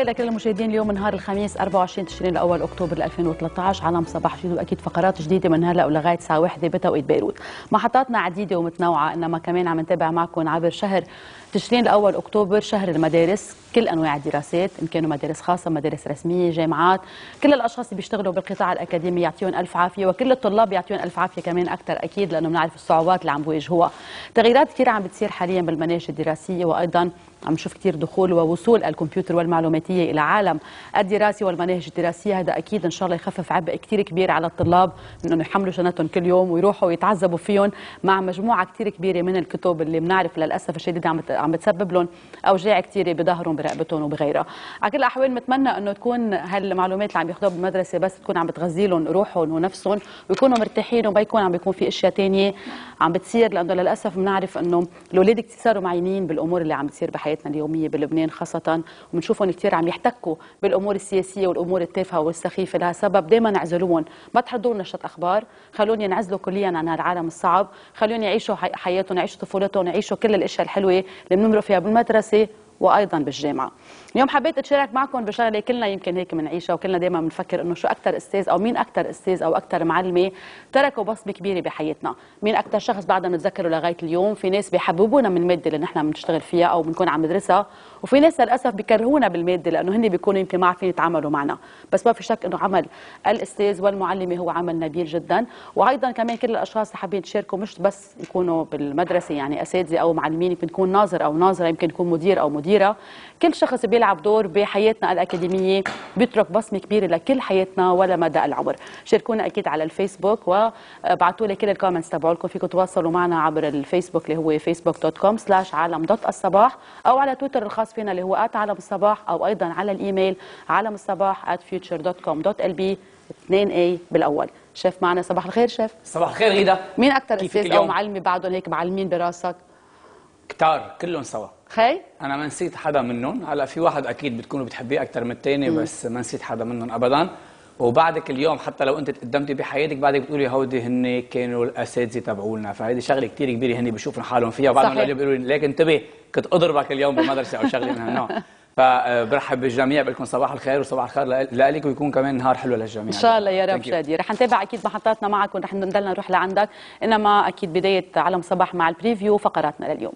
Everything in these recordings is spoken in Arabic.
الخير لكل المشاهدين اليوم نهار الخميس 24 تشرين الأول أكتوبر 2013 عالم صباح جديد وأكيد فقرات جديدة من هلا ولغاية الساعة 1 بتوقيت بيروت. محطاتنا عديدة ومتنوعة إنما كمان عم نتابع معكم عبر شهر تشرين الأول أكتوبر شهر المدارس. كل أنواع الدراسات ان كانوا مدارس خاصة مدارس رسمية جامعات. كل الأشخاص اللي بيشتغلوا بالقطاع الأكاديمي يعطيهم ألف عافية وكل الطلاب يعطيهم ألف عافية كمان أكثر أكيد لأنه بنعرف الصعوبات اللي عم بيواجهوها تغييرات كثيره عم بتصير حاليا بالمناهج الدراسية وأيضا عم نشوف كثير دخول ووصول الكمبيوتر والمعلوماتية إلى عالم الدراسه والمناهج الدراسية. هذا أكيد إن شاء الله يخفف عبء كثير كبير على الطلاب من إنه يحملوا شنطهم كل يوم ويروحوا ويتعذبوا فيهم مع مجموعة كثير كبيرة من الكتب اللي بنعرف للأسف الشديد عم عم بتسبب لهم أوجاع كثيره بظهرهم برقبتهم وبغيرها. على كل الأحوال بتمنى إنه تكون هالمعلومات اللي عم ياخذوها بالمدرسة بس تكون عم بتغذي لهم روحهم ونفسهم ويكونوا مرتاحين وما يكون عم بيكون في أشياء ثانية عم بتصير لأنه للأسف بنعرف إنه الاولاد كثير صاروا معينين بالأمور اللي عم بتصير بحياتنا اليومية بلبنان خاصة وبنشوفهم كثير عم يحتكوا بالأمور السياسية والأمور التافهة والسخيفة لها سبب دائما اعزلوهم ما تحضروا نشاط أخبار خلوني ينعزلوا كليا عن هالعالم الصعب خلوني يعيشوا حياتهم يعيشوا طفولتهم يعيشوا كل الأشياء الحلوة اللي بنمروا فيها بالمدرسة وأيضا بالجامعة. اليوم حبيت أتشارك معكم بشغلة كلنا يمكن هيك بنعيشها وكلنا دائما بنفكر إنه شو أكثر أستاذ أو مين أكثر أستاذ أو أكثر معلمة تركوا بصمة كبيرة بحياتنا. مين أكثر شخص بعدنا بنتذكره لغاية اليوم؟ في ناس بيحببونا من الماده اللي نحن بنشتغل فيها أو بنكون عم ندرسها وفي ناس للأسف بيكرهونا بالمادة لأنه هن بيكونوا يمكن ما عارفين يتعاملوا معنا. بس ما في شك إنه عمل الأستاذ والمعلمة هو عمل نبيل جدا. وأيضا كمان كل الأشخاص اللي حابين تشاركوا مش بس يكونوا بالمدرسة يعني أساتذة أو معلمين يمكن يكون ناظر أو ناظرة يمكن يكون مدير أو مديرة. كل شخص بيلعب دور بحياتنا الأكاديمية بيترك بصمة كبيرة لكل حياتنا ولا مدى العمر. شاركونا أكيد على الفيسبوك وابعتوا لي كل ال comments تبعولكم. فيكم تواصلوا معنا عبر الفيسبوك اللي هو facebook.com عالم الصباح أو على تويتر الخاص فينا اللي هو عالم الصباح أو أيضا على الإيميل عالم الصباح future.com.lb 2A بالأول. شيف معنا صباح الخير شيف. صباح الخير غيدا. مين أكثر أستاذ أو معلمة بعدهم هيك معلمين براسك؟ كتار كلهم سوا. خي أنا ما نسيت حدا منهم. هلا في واحد أكيد بتكونوا بتحبيه أكثر من الثاني بس ما نسيت حدا منهم ابدا. وبعدك اليوم حتى لو أنت تقدمتي بحياتك بعدك بتقولي هودي هن كانوا الأساتذة تبعولنا. فهيدي شغلة كثير كبيرة هن بيشوفوا حالهم فيها. وبعدهم بيقولوا لي ليك انتبه كنت أضربك اليوم بالمدرسة أو شغلة من هالنوع. فبرحب بالجميع. بقول لكم صباح الخير وصباح الخير لك ويكون كمان نهار حلو للجميع. إن شاء الله يا رب شادي. رح نتابع أكيد محطاتنا معك ورح نضلنا نروح لعندك. إنما أكيد بداية عالم صباح مع البريفيو فقراتنا لليوم.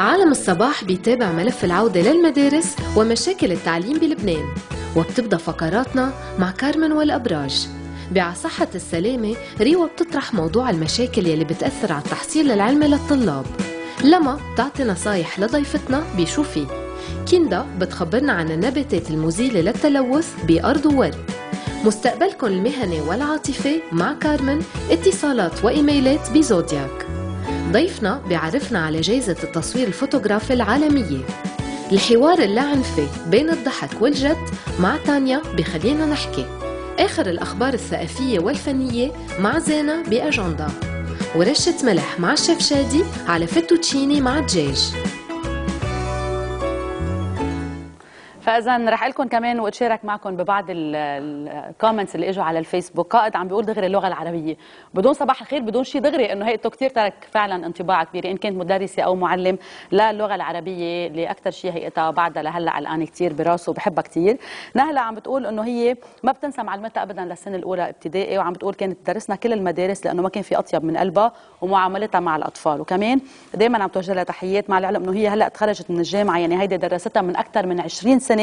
عالم الصباح بيتابع ملف العودة للمدارس ومشاكل التعليم بلبنان وبتبدأ فقراتنا مع كارمن والأبراج. بعصحة السلامة ريوا بتطرح موضوع المشاكل يلي بتأثر على التحصيل العلمي للطلاب. لما بتعطي نصايح لضيفتنا بشو فيه كيندا بتخبرنا عن النباتات المزيلة للتلوث بأرض وورد مستقبلكم المهني والعاطفي مع كارمن اتصالات وإيميلات بزودياك. ضيفنا بيعرفنا على جائزة التصوير الفوتوغرافي العالمية. الحوار اللاعنفي بين الضحك والجد مع تانيا بخلينا نحكي. آخر الأخبار الثقافية والفنية مع زينة بأجندا ورشة ملح مع الشيف شادي على فتوتشيني مع الدجاج. فاذا رح لكم كمان وأتشارك معكم ببعض ال comments اللي إجوا على الفيسبوك. قائد عم بيقول دغري اللغة العربية. بدون صباح الخير بدون شيء دغري إنه هيئته كثير ترك فعلا انطباع كبير إن كنت مدرسة أو معلم للغه العربية اللي أكثر شيء هيئتها بعدها لهلأ الان كثير براسه وبحبها كثير نهله عم بتقول إنه هي ما بتنسى معلمتها ابدا للسنه الأولى ابتدائي وعم بتقول كانت تدرسنا كل المدارس لأنه ما كان في أطيب من قلبها ومعاملتها مع الأطفال. وكمان دائما عم توجه لها تحيات مع العلم إنه هي هلأ تخرجت من الجامعة يعني هيدي درستها من أكثر من 20 سنة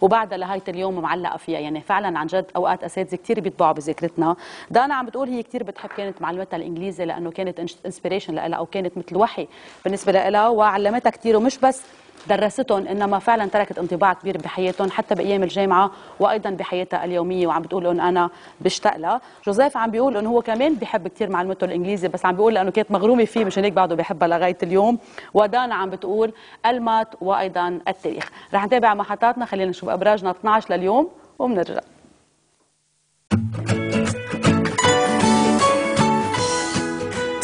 وبعدها لهايه اليوم معلقة فيها. يعني فعلا عن جد أوقات أساتذة كثير بيطبعوا بذاكرتنا. دانا عم بتقول هي كثير بتحب كانت معلمتها الإنجليزي لأنه كانت انسبيريشن لها أو كانت مثل وحي بالنسبة لها وعلمتها كثير ومش بس درستهم إنما فعلا تركت انطباع كبير بحياتهم حتى بأيام الجامعة وأيضا بحياتها اليومية وعم بتقول إنه أنا بشتاق لها. جوزيف عم بيقول إنه هو كمان بحب كثير معلمته الانجليزي بس عم بيقول لأنه كانت مغرومة فيه مشان هيك بعده بحبها لغاية اليوم. ودانا عم بتقول ألمات وأيضا التاريخ. رح نتابع محطاتنا خلينا نشوف أبراجنا 12 لليوم وبنرجع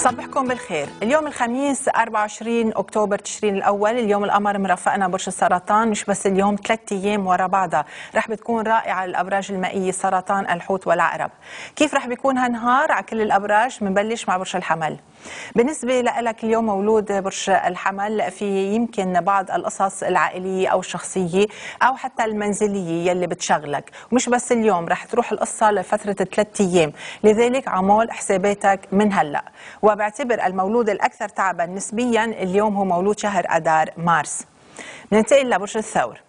صبحكم بالخير. اليوم الخميس 24 أكتوبر تشرين الأول. اليوم القمر مرافقنا برج السرطان مش بس اليوم ثلاث أيام ورا بعضها. رح بتكون رائعة للأبراج المائية السرطان الحوت والعقرب. كيف رح بيكون هالنهار؟ على كل الأبراج بنبلش مع برج الحمل. بالنسبة لك اليوم مولود برج الحمل في يمكن بعض القصص العائلية أو الشخصية أو حتى المنزلية يلي بتشغلك. ومش بس اليوم رح تروح القصة لفترة ثلاثة أيام. لذلك عمول حساباتك من هلأ. وبعتبر المولود الأكثر تعبا نسبيا اليوم هو مولود شهر أدار مارس. ننتقل لبرج الثور.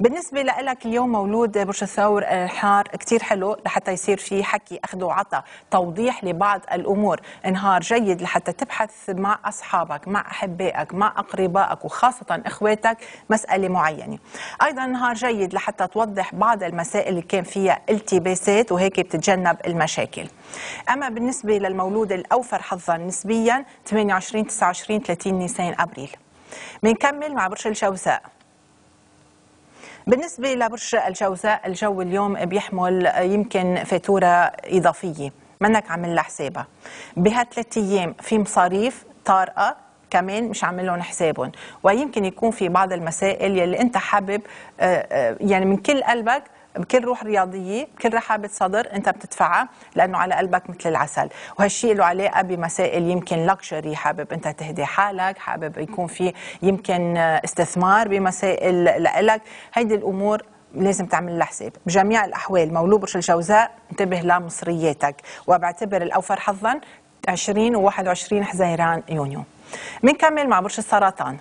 بالنسبة لك اليوم مولود برج الثور نهار كتير حلو لحتى يصير في حكي أخذ وعطى توضيح لبعض الأمور. نهار جيد لحتى تبحث مع أصحابك مع أحبائك مع أقربائك وخاصة إخواتك مسألة معينة. أيضا نهار جيد لحتى توضح بعض المسائل اللي كان فيها التباسات وهيك بتتجنب المشاكل. أما بالنسبة للمولود الأوفر حظا نسبيا 28 29 30 نيسان أبريل. بنكمل مع برج الجوزاء. بالنسبة لبرج الجوزاء الجو اليوم بيحمل يمكن فاتورة إضافية. منك عامل لها حسابها. بهالثلاث أيام في مصاريف طارئة كمان مش عامل لهم حسابهم. ويمكن يكون في بعض المسائل يلي أنت حابب يعني من كل قلبك بكل روح رياضية بكل رحابه صدر أنت بتدفعها لأنه على قلبك مثل العسل. وهالشيء له علاقة بمسائل يمكن لكشري حابب أنت تهدي حالك حابب يكون في يمكن استثمار بمسائل لإلك. هيدي الأمور لازم تعمل لها حساب. بجميع الأحوال مولود برج الجوزاء انتبه لمصرياتك. وبعتبر الأوفر حظا 20 و21 حزيران يونيو. بنكمل مع برج السرطان.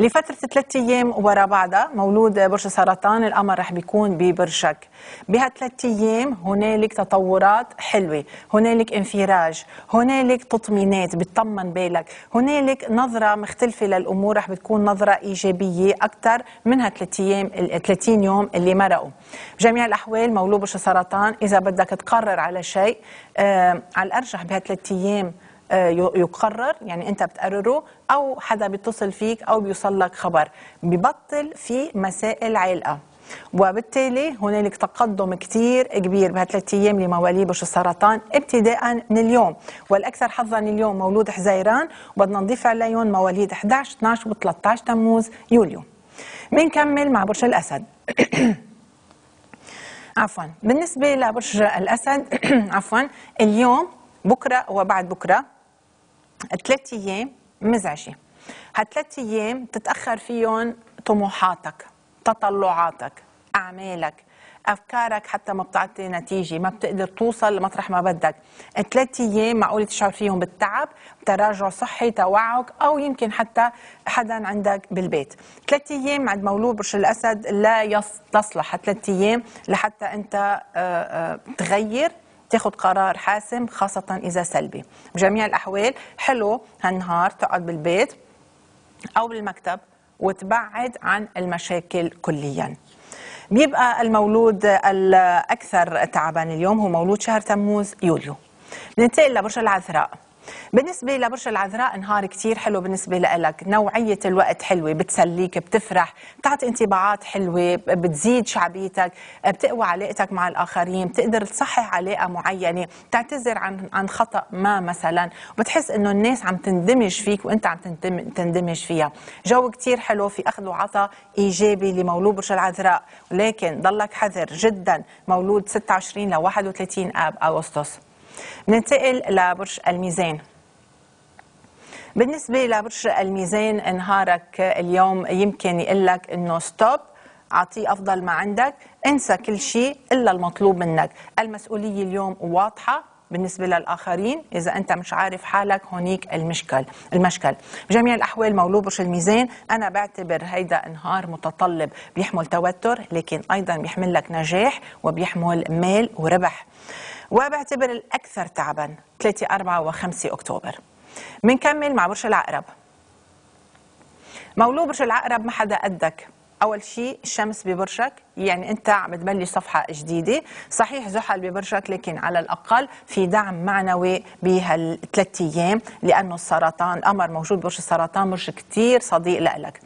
لفترة ثلاثة أيام ورا بعضها مولود برج السرطان القمر رح بيكون ببرجك بهالثلاث أيام هنالك تطورات حلوة هنالك انفراج هنالك تطمينات بتطمن بالك هنالك نظرة مختلفة للأمور رح بتكون نظرة إيجابية أكثر من هالثلاث أيام ال 30 يوم اللي مرقوا. بجميع الأحوال مولود برج السرطان إذا بدك تقرر على شيء آه على الأرجح بهالثلاث أيام يقرر يعني أنت بتقرره أو حدا بيتصل فيك أو بيوصل لك خبر. ببطل في مسائل علاقه وبالتالي هنالك تقدم كتير كبير بهالثلاث أيام لمواليد برج السرطان ابتداء من اليوم. والأكثر حظا اليوم مولود حزيران. وبدنا نضيف عليهم مواليد 11 12 و13 تموز يوليو. بنكمل مع برج الأسد. عفوا. بالنسبة لبرج الأسد عفوا. اليوم بكرة وبعد بكرة. ثلاث أيام مزعجة. هالثلاث أيام تتأخر فيهم طموحاتك تطلعاتك أعمالك أفكارك حتى ما بتعطي نتيجة ما بتقدر توصل لمطرح ما بدك. ثلاث أيام معقول تشعر فيهم بالتعب تراجع صحي توعك أو يمكن حتى حدا عندك بالبيت. ثلاث أيام عند مولود برج الأسد لا تصلح. ثلاث أيام لحتى أنت تغير تاخذ قرار حاسم خاصة إذا سلبي. بجميع الأحوال حلو هالنهار تقعد بالبيت أو بالمكتب وتبعد عن المشاكل كليا. بيبقى المولود الأكثر تعبا اليوم هو مولود شهر تموز يوليو. ننتقل لبرج العذراء. بالنسبة لبرج العذراء نهار كتير حلو بالنسبة لك نوعية الوقت حلوة بتسليك بتفرح بتعطي انطباعات حلوة بتزيد شعبيتك بتقوى علاقتك مع الآخرين بتقدر تصحح علاقة معينة تعتذر عن عن خطأ ما مثلا وبتحس إنه الناس عم تندمج فيك وأنت عم تندمج فيها. جو كتير حلو في أخذ وعطاء إيجابي لمولود برج العذراء. ولكن ضلك حذر جدا مولود 26 ل 31 آب أغسطس. ننتقل لبرج الميزان. بالنسبة لبرج الميزان نهارك اليوم يمكن يقول لك إنه stop أعطيه أفضل ما عندك انسى كل شيء إلا المطلوب منك. المسؤولية اليوم واضحة. بالنسبة للآخرين إذا أنت مش عارف حالك هونيك المشكل المشكل. بجميع الأحوال مولود برج الميزان أنا بعتبر هيدا نهار متطلب بيحمل توتر لكن أيضا بيحمل لك نجاح وبيحمل مال وربح. وبعتبر الأكثر تعبا 3 4 و5 أكتوبر. بنكمل مع برج العقرب. مولود برج العقرب ما حدا قدك. أول شيء الشمس ببرجك يعني أنت عم تبلش صفحة جديدة. صحيح زحل ببرجك لكن على الأقل في دعم معنوي بهالثلاث أيام لأنه السرطان القمر موجود برج السرطان برج كثير صديق لك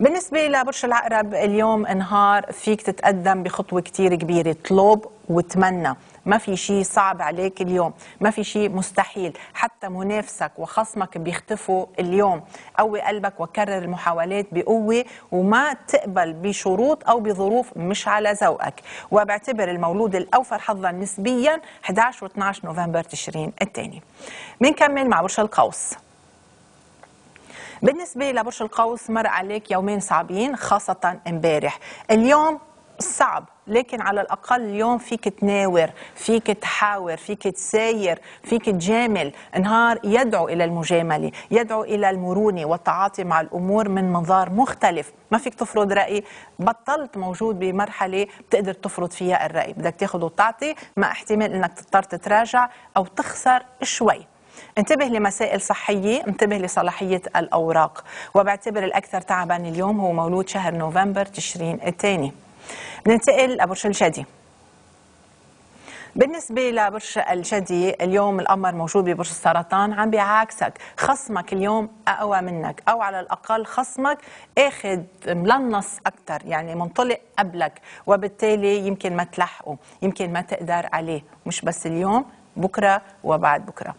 بالنسبة لبرج العقرب اليوم نهار فيك تتقدم بخطوة كثير كبيرة طلب وتمنى. ما في شيء صعب عليك اليوم ما في شيء مستحيل حتى منافسك وخصمك بيختفوا اليوم. قوي قلبك وكرر المحاولات بقوة وما تقبل بشروط أو بظروف مش على ذوقك. وبعتبر المولود الأوفر حظا نسبيا 11 و 12 نوفمبر تشرين الثاني بنكمل مع برج القوس. بالنسبة لبرج القوس مر عليك يومين صعبين خاصة امبارح. اليوم صعب. لكن على الأقل اليوم فيك تناور فيك تحاور فيك تساير فيك تجامل. نهار يدعو إلى المجاملة يدعو إلى المرونة والتعاطي مع الأمور من منظار مختلف. ما فيك تفرض رأي. بطلت موجود بمرحلة بتقدر تفرض فيها الرأي. بدك تاخذ وتعطي مع احتمال أنك تضطر تتراجع أو تخسر شوي. انتبه لمسائل صحية انتبه لصلاحية الأوراق. وبعتبر الأكثر تعبا اليوم هو مولود شهر نوفمبر تشرين الثاني. ننتقل لبرج الجدي. بالنسبة لبرج الجدي اليوم القمر موجود ببرج السرطان عم بيعاكسك. خصمك اليوم أقوى منك أو على الأقل خصمك أخذ ملنص أكثر يعني منطلق قبلك وبالتالي يمكن ما تلحقه يمكن ما تقدر عليه. مش بس اليوم بكرة وبعد بكرة.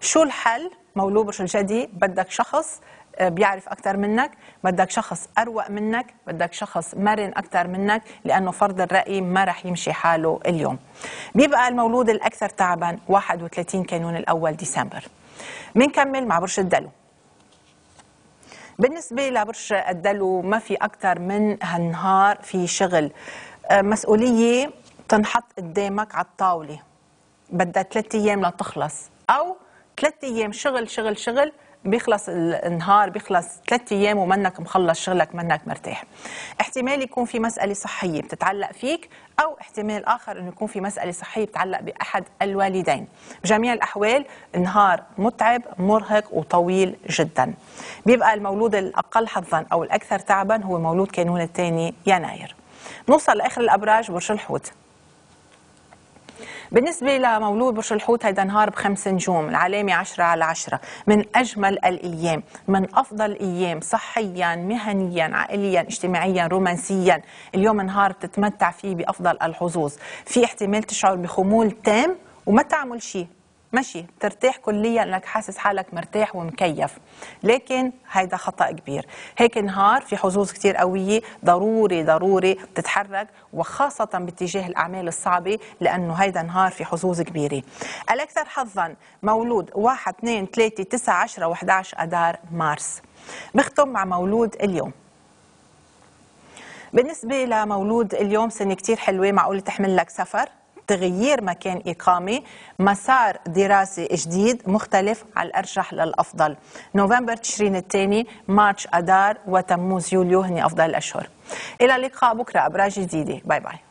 شو الحل؟ مولود برج الجدي بدك شخص بيعرف أكثر منك بدك شخص أروق منك بدك شخص مرن أكثر منك لأنه فرض الرأي ما رح يمشي حاله اليوم. بيبقى المولود الأكثر تعبا 31 كانون الأول ديسمبر. بنكمل مع برج الدلو. بالنسبة لبرج الدلو ما في أكثر من هالنهار في شغل. آه، مسؤولية تنحط قدامك على الطاولة. بدها ثلاثة أيام لتخلص. أو ثلاثة أيام شغل شغل شغل. بيخلص النهار بيخلص ثلاث أيام ومنك مخلص شغلك منك مرتاح. احتمال يكون في مسألة صحية بتتعلق فيك أو احتمال آخر إنه يكون في مسألة صحية بتتعلق بأحد الوالدين. بجميع الأحوال نهار متعب مرهق وطويل جدا. بيبقى المولود الأقل حظا أو الأكثر تعبا هو مولود كانون الثاني يناير. نوصل لآخر الأبراج برج الحوت. بالنسبة لمولود برج الحوت هيدا نهار بخمس نجوم العلامة عشرة على عشرة. من أجمل الأيام من أفضل الأيام صحيا مهنيا عائليا اجتماعيا رومانسيا. اليوم نهار بتتمتع فيه بأفضل الحظوظ. في احتمال تشعر بخمول تام وما تعمل شيء. ماشي ترتاح كليا إنك حاسس حالك مرتاح ومكيف لكن هيدا خطأ كبير. هيك نهار في حظوظ كتير قوية ضروري ضروري تتحرك وخاصة باتجاه الأعمال الصعبة لأنه هيدا نهار في حظوظ كبيرة. الاكثر حظا مولود 1 2 3 9 10 و11 اذار مارس. بختم مع مولود اليوم. بالنسبة لمولود اليوم سنة كتير حلوة معقول تحمل لك سفر؟ تغيير مكان إقامة مسار دراسي جديد مختلف على الأرجح للأفضل. نوفمبر تشرين الثاني مارش أدار وتموز يوليو هني أفضل الأشهر. إلى اللقاء بكرة أبراج جديدة. bye bye.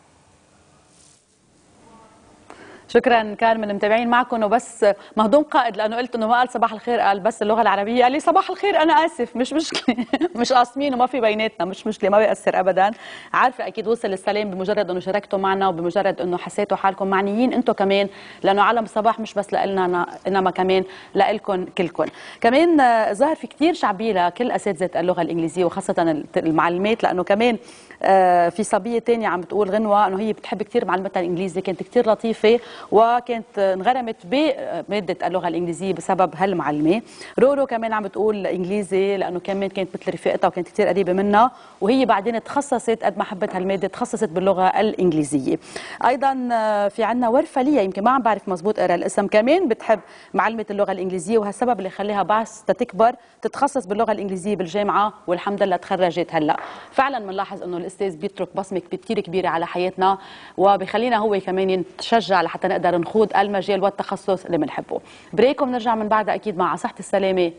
شكرا كان من متابعين معكم. وبس مهضوم قائد لأنه قلت إنه ما قال صباح الخير قال بس اللغة العربية. قال لي صباح الخير أنا آسف مش مشكلة. مش قاسمين وما في بيناتنا مش مشكلة ما بيأثر ابدا. عارفة أكيد وصل السلام بمجرد إنه شاركتوا معنا وبمجرد إنه حسيتوا حالكم معنيين. أنتم كمان لأنه عالم الصباح مش بس لنا إنما كمان لكم كلكم. كمان ظهر في كثير شعبية لكل أساتذة اللغة الإنجليزية وخاصة المعلمات لأنه كمان آه، في صبية ثانية عم بتقول غنوة إنه هي بتحب كثير معلمتها الانجليزي كانت كثير لطيفة. وكانت انغرمت بماده اللغة الإنجليزية بسبب هالمعلمة. رورو كمان عم بتقول إنجليزي لأنه كمان كانت مثل رفيقتها وكانت كثير قريبة منها وهي بعدين تخصصت قد ما حبت هالمادة تخصصت باللغة الإنجليزية. أيضا آه، في عندنا ورفة ليا يمكن ما عم بعرف مزبوط اقرا الاسم كمان بتحب معلمة اللغة الإنجليزية وهالسبب اللي خليها بعد تكبر تتخصص باللغة الإنجليزية بالجامعة والحمد لله تخرجت هلأ. فعلا بنلاحظ إنه الأستاذ بيترك بصمة كثير كبيرة على حياتنا وبخلينا هو كمان يتشجع لحتى نقدر نخوض المجال والتخصص اللي بنحبه. بريك وبنرجع من بعدها أكيد مع صحة السلامة.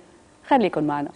خليكم معنا.